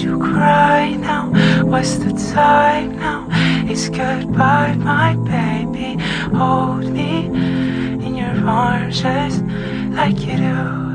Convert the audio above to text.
You cry now. What's the time now? It's goodbye, my baby. Hold me in your arms just like you do.